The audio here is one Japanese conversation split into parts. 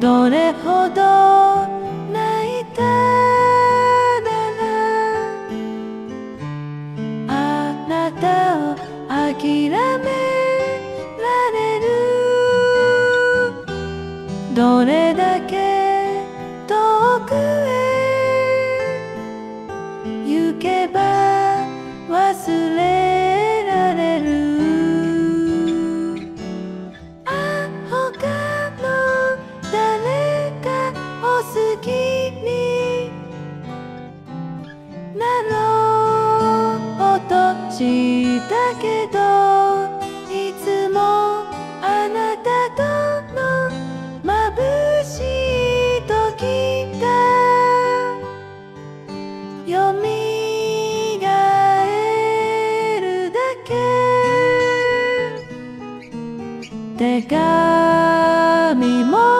どれほど泣いたならあなたを諦められる。どれだとしたけどいつもあなたとの眩しい時がよみがえるだけ。手紙も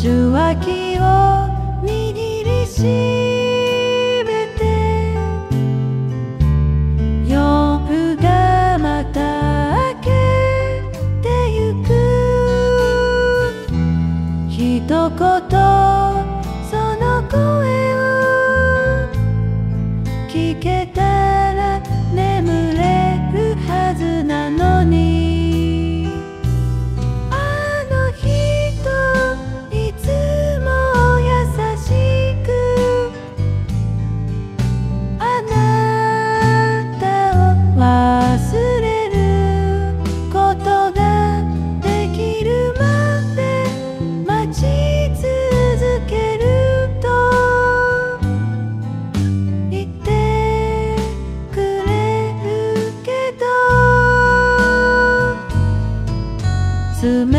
受話器を握りしめて。夜がまた明けてゆく。一言冷